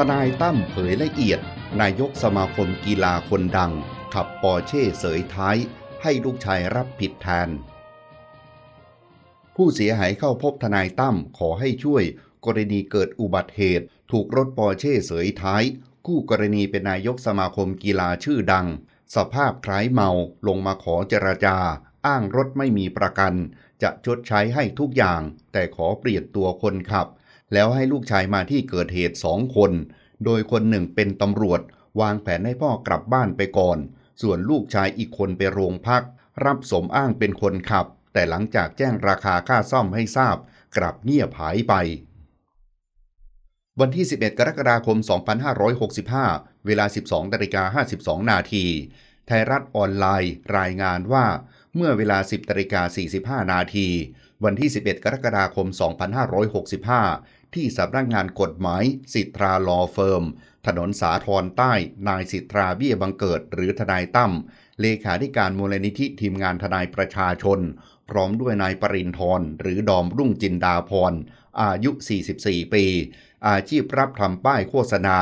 ทนายตั้มเผยละเอียด นายกสมาคมกีฬาคนดัง ขับปอร์เช่เสยท้าย ให้ลูกชายรับผิดแทน ผู้เสียหายเข้าพบทนายตั้มขอให้ช่วย กรณีเกิดอุบัติเหตุ ถูกรถปอร์เช่เสยท้าย คู่กรณีเป็นนายกสมาคมกีฬาชื่อดัง สภาพคล้ายเมาลงมาขอเจรจา อ้างรถไม่มีประกัน จะชดใช้ให้ทุกอย่าง แต่ขอเปลี่ยนตัวคนขับ แล้วให้ลูกชายมาที่เกิดเหตุสองคน โดยคนหนึ่งเป็นตำรวจ วางแผนให้พ่อกลับบ้านไปก่อน ส่วนลูกชายอีกคนไปโรงพัก รับสมอ้างเป็นคนขับ แต่หลังจากแจ้งราคาค่าซ่อมให้ทราบ กลับเงียบหายไป วันที่ 11 กรกฎาคม 2565 เวลา 12นาฬิกา52 นาทีไทยรัฐออนไลน์ รายงานว่า เมื่อเวลา 10นาฬิกา45 นาทีวันที่ 11 กรกฎาคม 2565 ที่สำนักงานกฎหมายสิทธาลอเฟิร์ม ถนนสาทรใต้ นายสิทธาเบี้ยบังเกิดหรือทนายตั้มเลขาธิการมูลนิธิทีมงานทนายประชาชน พร้อมด้วยนายปรินทร์หรือดอมรุ่งจินดาพร อายุ 44 ปี อาชีพรับทำป้ายโฆษณา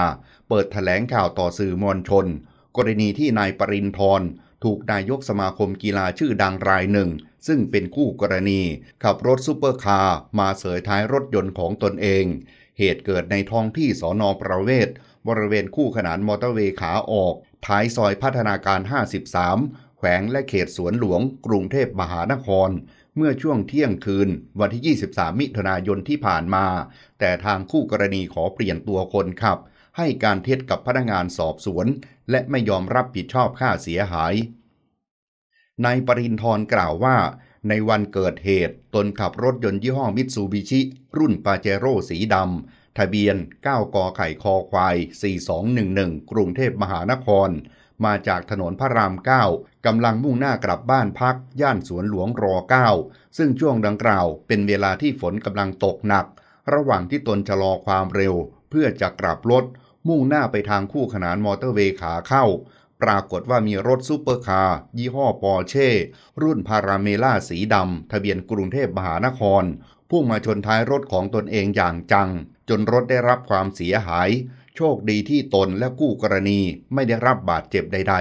เปิดแถลงข่าวต่อสื่อมวลชน กรณีที่นายปรินทร์ถูกนายกสมาคมกีฬาชื่อดังรายหนึ่ง ซึ่งเป็นคู่กรณี ขับรถซูเปอร์คาร์มาเสยท้ายรถยนต์ของตนเอง เหตุเกิดในท้องที่สอนอประเวศบริเวณคู่ขนานมอเตอร์เวย์ขาออก ท้ายซอยพัฒนาการ 53 แขวงและเขตสวนหลวง กรุงเทพมหานคร เมื่อช่วงเที่ยงคืน วันที่ 23 มิถุนายนที่ผ่านมา แต่ทางคู่กรณีขอเปลี่ยนตัวคนขับ ให้การเท็จกับพนักงานสอบสวน และไม่ยอมรับผิดชอบค่าเสียหาย นายปรินทร์กล่าวว่า ในวันเกิดเหตุ ตนขับรถยนต์ยี่ห้อมิตซูบิชิ รุ่นปาเจโร่สีดำ ทะเบียน 9 กไข่คอควาย 4211 กรุงเทพมหานคร มาจากถนนพระราม 9 กำลังมุ่งหน้ากลับบ้านพัก ย่านสวนหลวงร9ซึ่งช่วงดังกล่าวเป็นเวลาที่ฝนกำลังตกหนัก ระหว่างที่ตนชะลอความเร็ว เพื่อจะกลับรถ มุ่งหน้าไปทางคู่ขนานมอเตอร์เวย์ขาเข้า ปรากฏว่ามีรถซูเปอร์คาร์ยี่ห้อปอร์เช่ รุ่นพานาเมร่าสีดำ ทะเบียนกรุงเทพมหานคร พุ่งมาชนท้ายรถของตนเองอย่างจัง จนรถได้รับความเสียหาย โชคดีที่ตนและกู้กรณีไม่ได้รับบาดเจ็บใด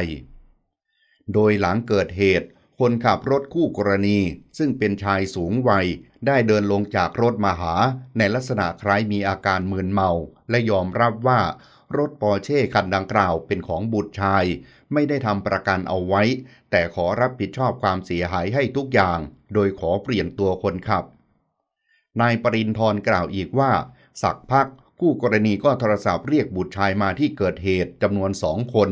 ๆ โดยหลังเกิดเหตุ คนขับรถคู่กรณี ซึ่งเป็นชายสูงวัย ได้เดินลงจากรถมาหา ในลักษณะคล้ายมีอาการมึนเมา และยอมรับว่ารถปอร์เช่คันดังกล่าวเป็นของบุตรชาย ไม่ได้ทำประกันเอาไว้ แต่ขอรับผิดชอบความเสียหายให้ทุกอย่าง โดยขอเปลี่ยนตัวคนขับ นายปรินทร์กล่าวอีกว่า สักพักคู่กรณีก็โทรศัพท์เรียกบุตรชายมาที่เกิดเหตุจำนวนสองคน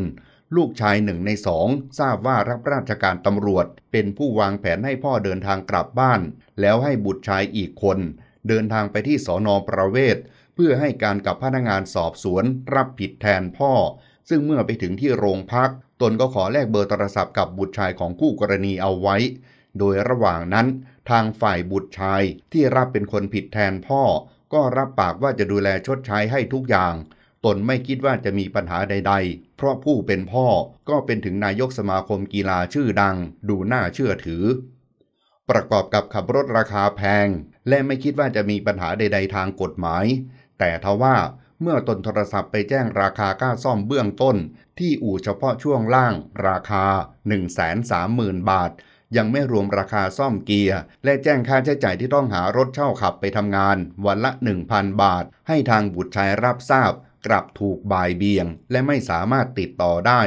ลูกชายหนึ่งในสองทราบว่ารับราชการตำรวจ เป็นผู้วางแผนให้พ่อเดินทางกลับบ้าน แล้วให้บุตรชายอีกคน เดินทางไปที่สอนอประเวศ เพื่อให้การกับพนักงานสอบสวนรับผิดแทนพ่อ ซึ่งเมื่อไปถึงที่โรงพัก ตนก็ขอแลกเบอร์โทรศัพท์กับบุตรชายของคู่กรณีเอาไว้ โดยระหว่างนั้น ทางฝ่ายบุตรชายที่รับเป็นคนผิดแทนพ่อ ก็รับปากว่าจะดูแลชดใช้ให้ทุกอย่าง ตนไม่คิดว่าจะมีปัญหาใด ๆ เพราะผู้เป็นพ่อก็เป็นถึงนายกสมาคมกีฬาชื่อดัง ดูน่าเชื่อถือ ประกอบกับขับรถราคาแพง และไม่คิดว่าจะมีปัญหาใด ๆ ทางกฎหมาย แต่ทว่าเมื่อตนโทรศัพท์ไปแจ้งราคาค่าซ่อมเบื้องต้น ที่อู่เฉพาะช่วงล่าง ราคา 130,000 บาท ยังไม่รวมราคาซ่อมเกียร์ และแจ้งค่าใช้จ่ายที่ต้องหารถเช่าขับไปทำงาน วันละ 1,000 บาท ให้ทางบุตรชายรับทราบ กลับถูกบ่ายเบียง และไม่สามารถติดต่อได้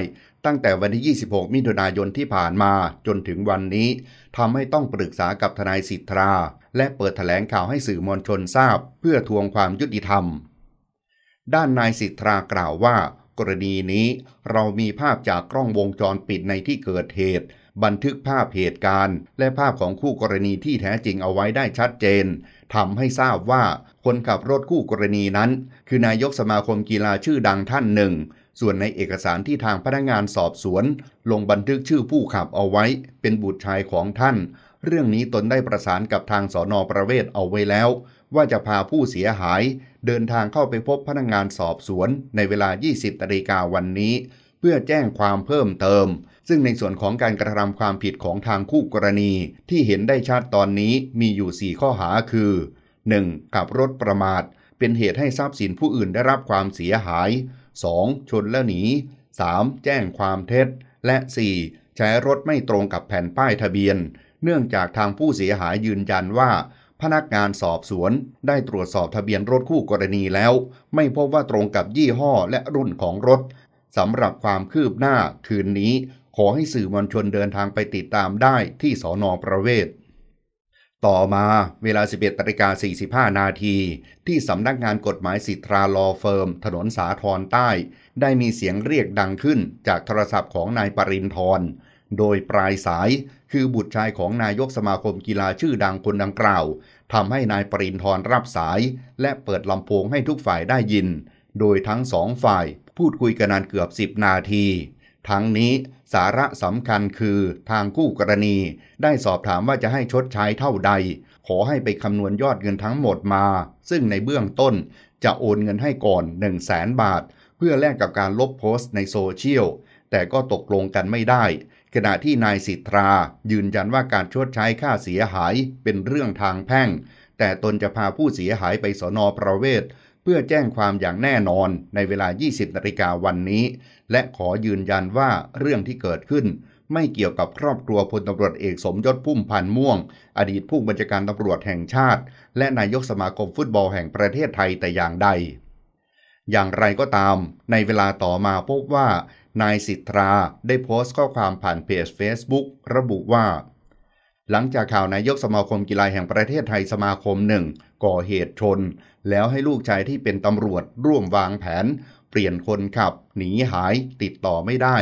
ตั้งแต่วันที่ 26 มิถุนายนที่ผ่านมาจนถึงวันนี้ทำให้ต้องปรึกษากับทนายสิทธา และเปิดแถลงข่าวให้สื่อมวลชนทราบ เพื่อทวงความยุติธรรม ด้านนายสิทธากล่าวว่า กรณีนี้เรามีภาพจากกล้องวงจรปิดในที่เกิดเหตุ บันทึกภาพเหตุการณ์ และภาพของคู่กรณีที่แท้จริงเอาไว้ได้ชัดเจนทำให้ทราบว่าคนขับรถคู่กรณีนั้น คือนายกสมาคมกีฬาชื่อดังท่านหนึ่ง ส่วนในเอกสารที่ทางพนักงานสอบสวน ลงบันทึกชื่อผู้ขับเอาไว้ เป็นบุตรชายของท่าน เรื่องนี้ตนได้ประสานกับทางสอนอประเวศเอาไว้แล้ว ว่าจะพาผู้เสียหาย เดินทางเข้าไปพบพนักงานสอบสวนในเวลา 20นาฬิกาวันนี้ เพื่อแจ้งความเพิ่มเติม ซึ่งในส่วนของการกระทำความผิดของทางคู่กรณีที่เห็นได้ชัดตอนนี้มีอยู่ 4 ข้อหาคือ 1. ขับรถประมาท เป็นเหตุให้ทรัพย์สินผู้อื่นได้รับความเสียหาย 2. ชนแล้วหนี 3. แจ้งความเท็จ และ 4. ใช้รถไม่ตรงกับแผ่นป้ายทะเบียน เนื่องจากทางผู้เสียหายยืนยันว่า พนักงานสอบสวน ได้ตรวจสอบทะเบียนรถคู่กรณีแล้ว ไม่พบว่าตรงกับยี่ห้อและรุ่นของรถสำหรับความคืบหน้าคืนนี้ ขอให้สื่อมวลชนเดินทางไปติดตามได้ที่สอนอประเวศ ต่อมาเวลา 11นาฬิกา45 นาทีที่สำนักงานกฎหมายสิทธาลอเฟิร์ม ถนนสาทรใต้ ได้มีเสียงเรียกดังขึ้นจากโทรศัพท์ของนายปรินทร์โดยปลายสายคือบุตรชายของนายกสมาคมกีฬาชื่อดังคนดังกล่าวทำให้นายปรินทร์รับสาย และเปิดลำโพงให้ทุกฝ่ายได้ยิน โดยทั้งสองฝ่ายพูดคุยกันนานเกือบ 10 นาที ทั้งนี้สาระสำคัญคือทางคู่กรณี ได้สอบถามว่าจะให้ชดใช้เท่าใด ขอให้ไปคำนวณยอดเงินทั้งหมดมา ซึ่งในเบื้องต้นจะโอนเงินให้ก่อน 1 0 0 0 0แสนบาท เพื่อแลกกับการลบโพสต์ในโซเชียล แต่ก็ตกลงกันไม่ได้ ขณะที่นายสิทธายืนยันว่าการชดใช้ค่าเสียหายเป็นเรื่องทางแพ่ง แต่ตนจะพาผู้เสียหายไปสอนอประเวศ เพื่อแจ้งความอย่างแน่นอนในเวลา 20นาฬิกาวันนี้ และขอยืนยันว่าเรื่องที่เกิดขึ้น ไม่เกี่ยวกับครอบครัวพลตำรวจเอกสมยศพุ่มพันธ์ม่วง อดีตผู้บัญชาการตำรวจแห่งชาติ และนายกสมาคมฟุตบอลแห่งประเทศไทยแต่อย่างใด อย่างไรก็ตาม ในเวลาต่อมาพบว่านายสิทธาได้โพสต์ข้อความผ่านเพจ Facebook ระบุว่า หลังจากข่าวนายกสมาคมกีฬาแห่งประเทศไทยสมาคมหนึ่งก่อเหตุชน แล้วให้ลูกชายที่เป็นตำรวจร่วมวางแผน เปลี่ยนคนขับ หนีหาย ติดต่อไม่ได้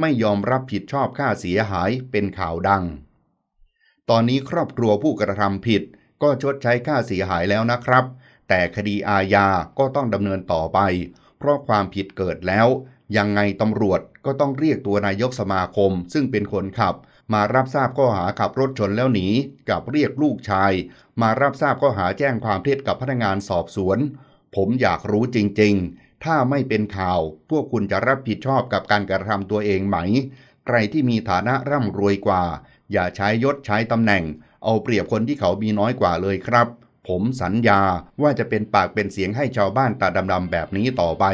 ไม่ยอมรับผิดชอบค่าเสียหายเป็นข่าวดัง ตอนนี้ครอบครัวผู้กระทำผิด ก็ชดใช้ค่าเสียหายแล้วนะครับ แต่คดีอาญาก็ต้องดำเนินต่อไป เพราะความผิดเกิดแล้ว ยังไงตำรวจก็ต้องเรียกตัวนายกสมาคม ซึ่งเป็นคนขับ มารับทราบข้อหาขับรถชนแล้วหนีกับเรียกลูกชาย มารับทราบข้อหาแจ้งความเท็จกับพนักงานสอบสวน ผมอยากรู้จริง ๆ ถ้าไม่เป็นข่าว พวกคุณจะรับผิดชอบกับการกระทำตัวเองไหม ใครที่มีฐานะร่ำรวยกว่า อย่าใช้ยศใช้ตำแหน่ง เอาเปรียบคนที่เขามีน้อยกว่าเลยครับ ผมสัญญาว่าจะเป็นปากเป็นเสียงให้ชาวบ้านตาดำๆแบบนี้ต่อไป